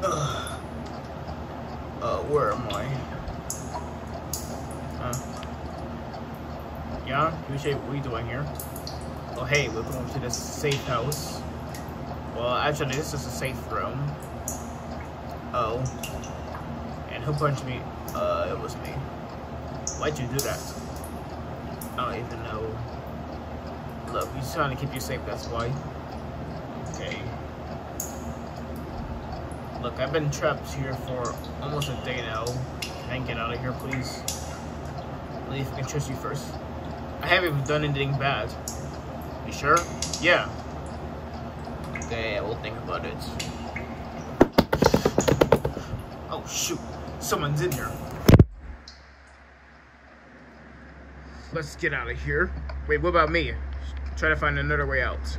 Ugh. Uh, where am I? Uh. Yeah, Uche, what are you doing here? Oh, hey, we're going to this safe house. Well, actually, this is a safe room. Oh. And who punched me? Uh, it was me. Why'd you do that? I don't even know. Look, he's trying to keep you safe, that's why. Okay. Look, I've been trapped here for almost a day now. Can I get out of here, please? Leave, I can trust you first. I haven't even done anything bad. You sure? Yeah. Okay, I will think about it. Oh, shoot. Someone's in here. Let's get out of here. Wait, what about me? Try to find another way out.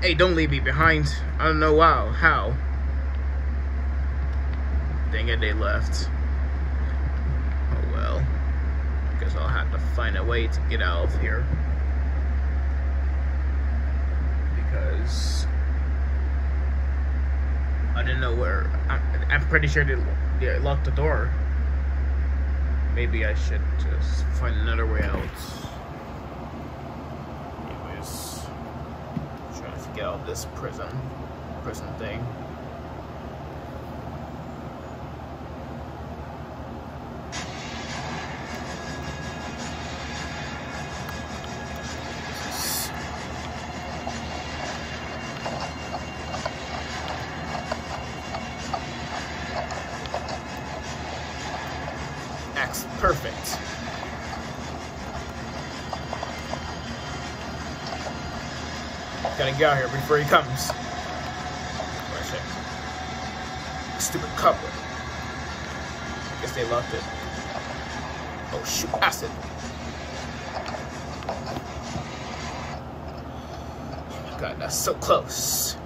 Hey, don't leave me behind. I don't know wow, how. Dang it, they left. Oh well. Guess I'll have to find a way to get out of here. Because I didn't know where. I'm, I'm pretty sure they, they locked the door. Maybe I should just find another way out. Anyways, trying to get out of this prison, prison thing. Axe perfect. Gotta get out here before he comes. Stupid cover. I guess they locked it. Oh shoot, acid. God, that's so close.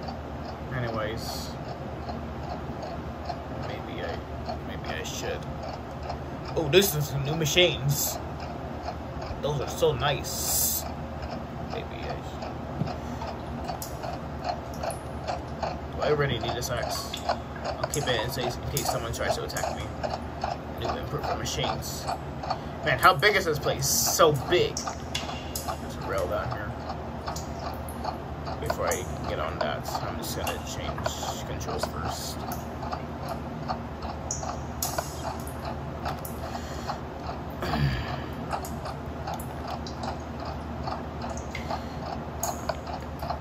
Anyways. Maybe I maybe I should. Oh, this is some new machines. Those are so nice. Maybe I Do I already need this axe? I'll keep it in case, in case someone tries to attack me. New improvement machines. Man, how big is this place? So big. There's a rail down here. Before I get on that, I'm just gonna change controls first.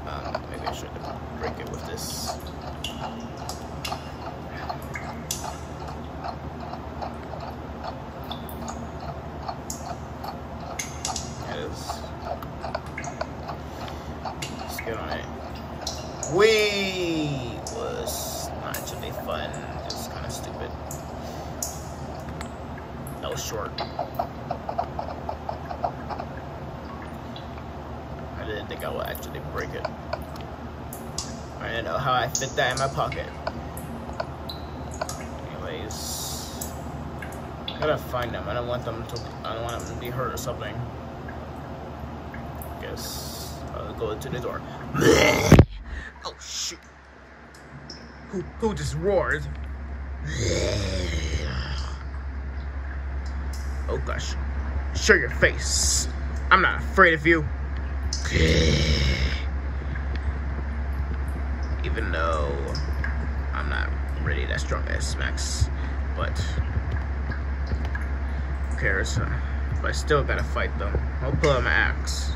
Um, maybe I should break it with this. It is. Let's get on it. We was not actually fun, just kind of stupid. That was short. I didn't think I would actually break it. I didn't know how I fit that in my pocket. Anyways, I gotta find them. I don't want them to. I don't want them to be hurt or something. I Guess I'll go to the door. oh shoot! Who who just roared? Oh gosh! Show your face. I'm not afraid of you. Even though I'm not that strong as Max, but who cares? Uh, but I still gotta fight them. I'll pull out my axe.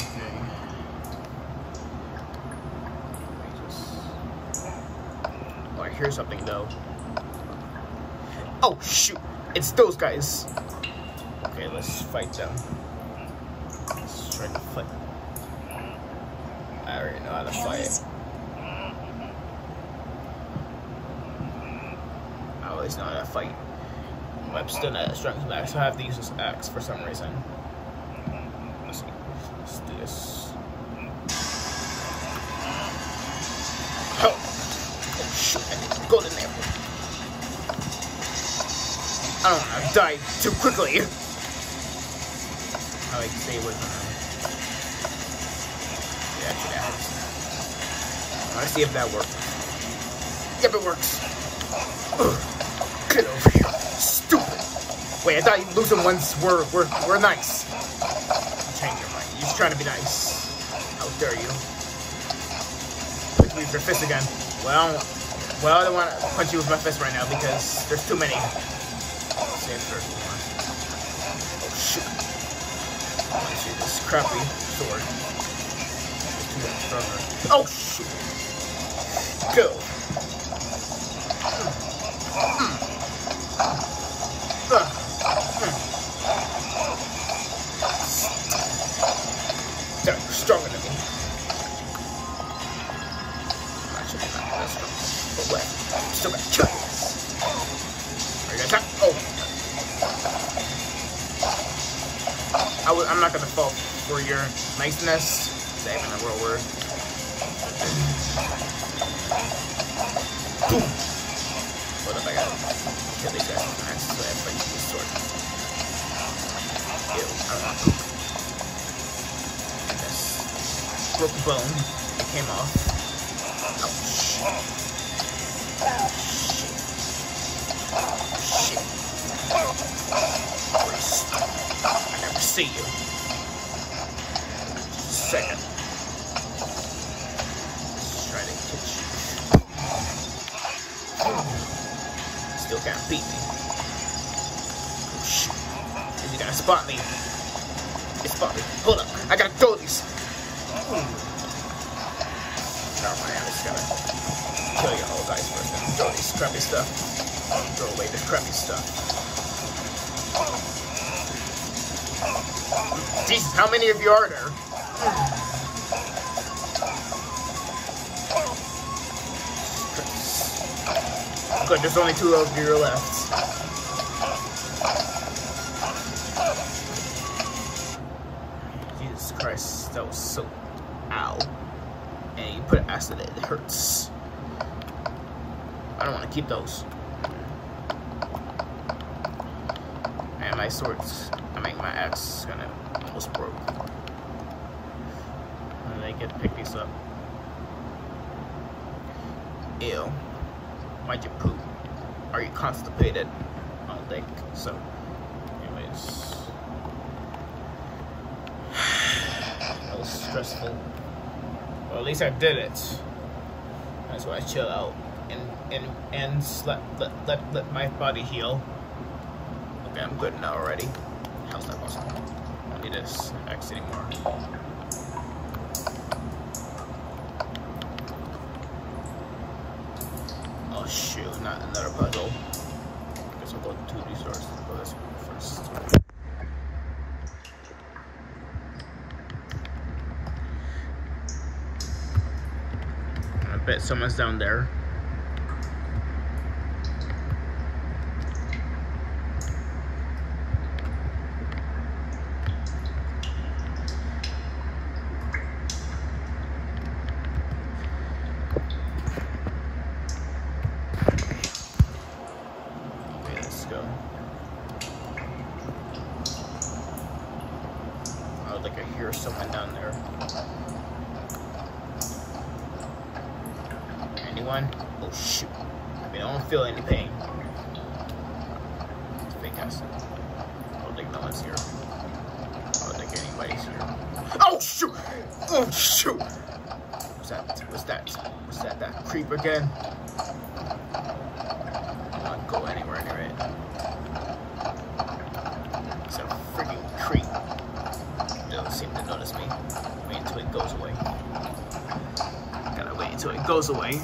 Okay. Let me just- Oh, I hear something though. Oh shoot! It's those guys. Okay, let's fight them. Let's try to fight. I already know how to fight. I always know how to fight. I'm still not as strong as Max, so I have to use this axe for some reason. Let's see. Let's do this. Oh, oh shoot! I need to golden apple. Oh, I don't want to die too quickly. I like to stay away from them. Yeah. I want to see if that works. Yep, it works. Ugh. Get over here, stupid. Wait, I thought you losing ones were were were nice. Change your mind. You're just trying to be nice. How dare you? Punch me with your fist again. Well, well, I don't want to punch you with my fist right now because there's too many. Oh shoot! Let oh, me see this crappy sword. Oh shoot! Go. Your niceness. Saving the real word. What if I gotta kill these guys? That's so I have this sword. Ew, I don't poop. This broke bone. It came off. Ouch. Shit. Christ. I never see you. Gonna spot me? He spot me. Hold up. I gotta throw these. Oh man, I just gotta kill you all guys first. Then throw these crappy stuff. Throw away the crappy stuff. Jesus, how many of you are there? Good, there's only two of you left. That was so ow. And you put acid in it, it hurts. I don't want to keep those. And my sword's, I mean my axe is gonna almost broke. And I get to pick these up. Ew. Why'd you poop? Are you constipated? I don't think so. Anyways. That was stressful. Well, at least I did it. That's why I chill out and and and let let let, let my body heal. Okay, I'm good now already. How's that possible? I don't need this X anymore. Oh shoot, not another puzzle. I Guess I'll go to these doors. Go this first. I bet someone's down there. Okay, let's go. I would like I hear someone down there. Anyone? Oh shoot. Don't feel any pain. Fake acid. I don't think no one's here. I don't think anybody's here. Oh shoot! Oh shoot! What's that? What's that? What's that? That creep again? Not anywhere. It's a freaking creep. Doesn't seem to notice me. Wait until it goes away. Gotta wait until it goes away.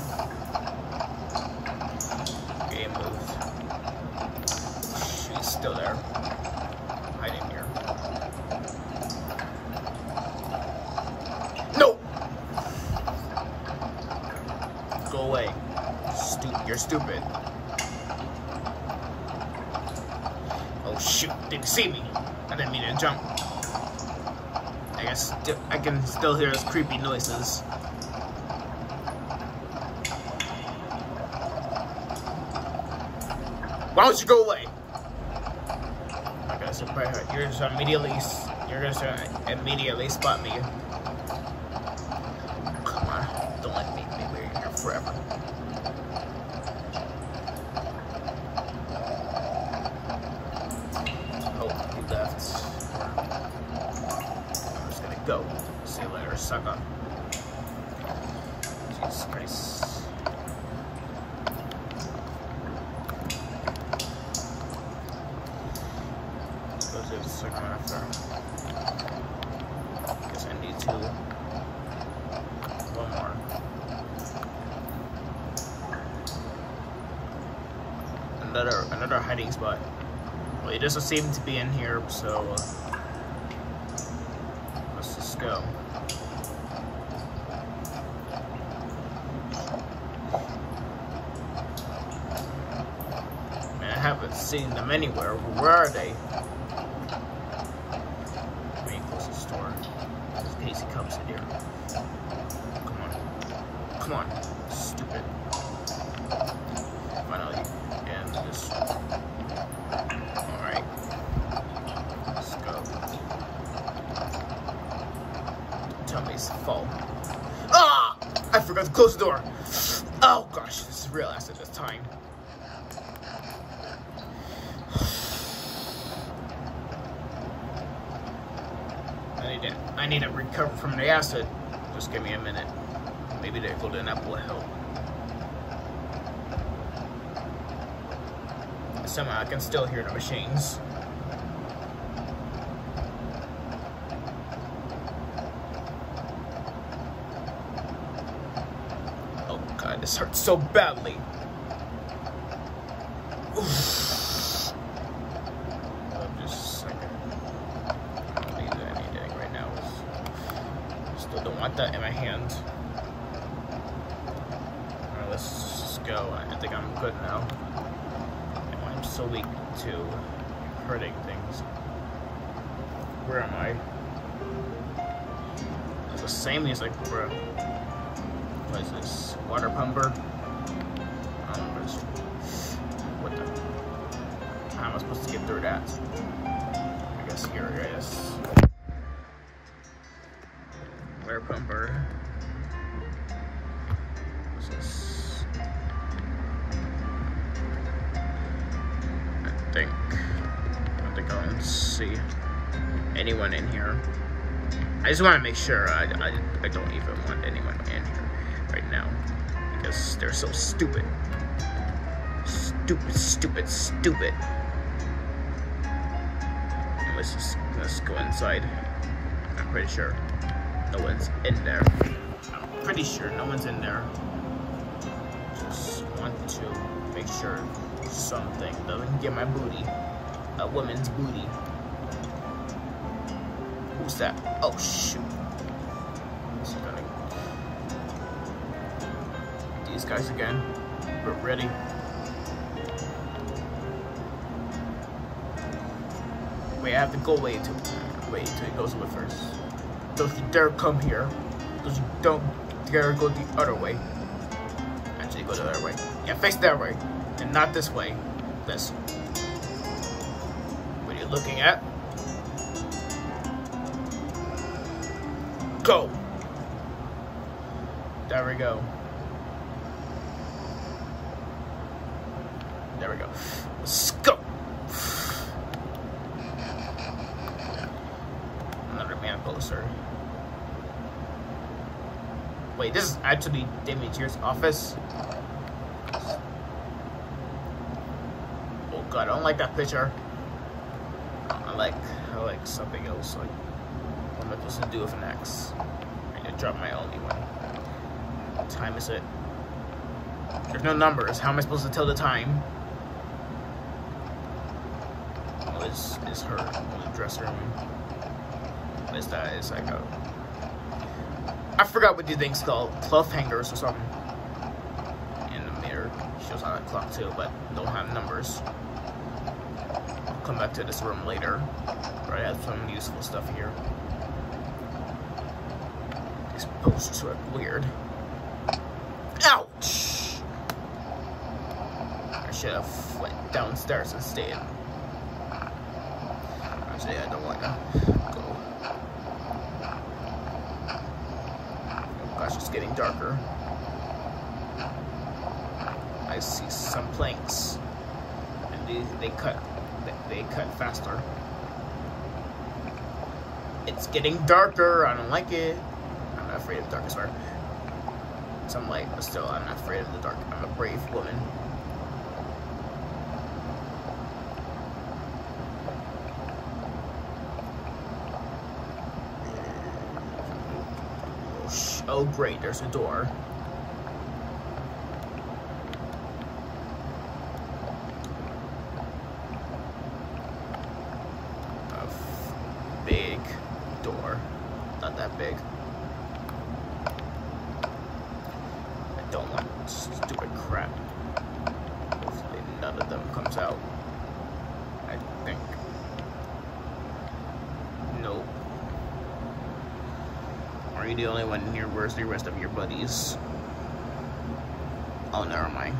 Okay, it moved. She's still there. Hiding here. No! Go away. Stu- you're stupid. Oh shoot, didn't see me. I didn't mean to jump. I guess I can still hear those creepy noises. Why don't you go away? Okay, so you're just immediately you're gonna immediately spot me. Come on, don't let me be here forever. Go. See you later, sucker. Jesus Christ. Suppose it's second after. Guess I need to. One more. Another another hiding spot. Well, it doesn't seem to be in here, so. Uh, go. Man, I haven't seen them anywhere. Where are they? Let me close the store. Casey comes in here. Come on. Come on. Stupid. Finally, end this. Alright. Let's go tell me it's fault. Ah! I forgot to close the door. Oh gosh, this is real acid this time. I need to, I need to recover from the acid. Just give me a minute. Maybe the golden apple will help. Somehow I can still hear the machines. Oh god, this hurts so badly. Oof. I'm just like, I don't need anything right now. Still don't want that in my hand. Alright, let's go. I think I'm good now. I'm so weak to hurting things. Where am I? It's the same music, bro. What is this? Water pumper? Think. I don't think I can see anyone in here. I just want to make sure I, I, I don't even want anyone in here right now because they're so stupid. Stupid, stupid, stupid. And let's just let's go inside. I'm pretty sure no one's in there. I'm pretty sure no one's in there. Just want to make sure something doesn't get my booty. A woman's booty. Who's that? Oh shoot. these guys again. We're ready. Wait, I have to go away to wait until he goes away first. Don't you dare come here. Don't you don't dare go the other way. Actually go the other way. Yeah, face that way. And not this way. This. What are you looking at? Go! There we go. There we go. Let's go. Another man poster. Wait, this is actually Demeter's office. Oh god, I don't like that picture. I like I like something else. Like what am I supposed to do with an X? I need to drop my only one. What time is it? There's no numbers. How am I supposed to tell the time? Oh, is is her in dressing room. What is that? It's like a I forgot what these things called, cloth hangers or something. In the mirror, shows on that clock too, but don't have numbers. Come back to this room later, I have some useful stuff here. These posters look weird. Ouch! I should have went downstairs instead. Actually, I don't want to go. Oh gosh, it's getting darker. I see some planks, and they, they cut they cut faster. It's getting darker. I don't like it. I'm not afraid of the dark, I. Some light, but still, I'm not afraid of the dark. I'm a brave woman. Oh great, there's a door. the only one here. Where's the rest of your buddies? Oh, never mind.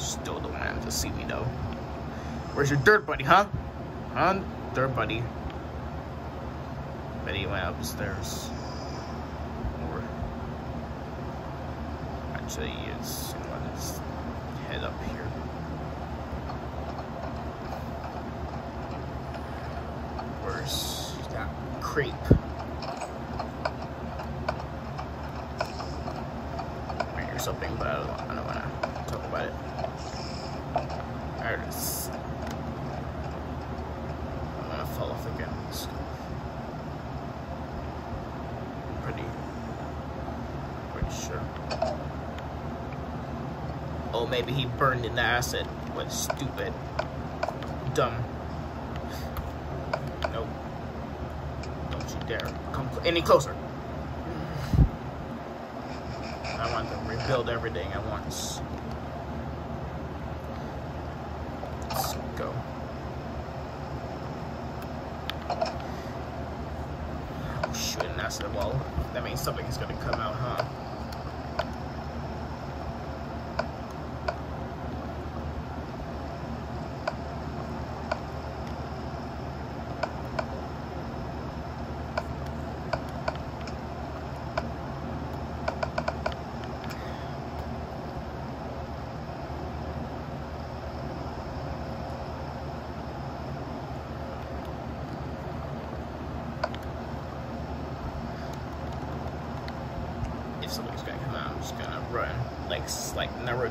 Still don't to see me, though. Where's your dirt buddy, huh? Huh? Dirt buddy. Bet he went upstairs. Or... Actually, it's... Let's head up here. Where's that creep? something, but I don't, I don't want to talk about it. There it is. I'm gonna fall off again. So pretty, pretty sure. Oh, maybe he burned in the acid. What stupid, dumb. Nope. Don't you dare come any closer. I want to rebuild everything at once. Let's go. Oh and that's the wall. That means something is gonna come out, huh?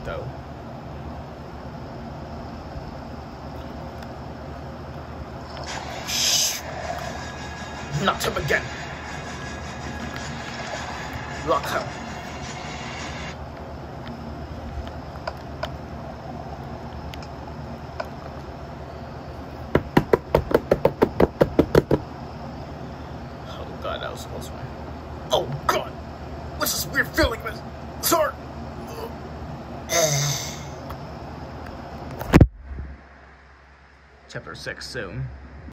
Like Naruto. Not him again. Lock him. Oh god, that was supposed to be. Oh god! What's this weird feeling, man? Sorry! Chapter 6 soon.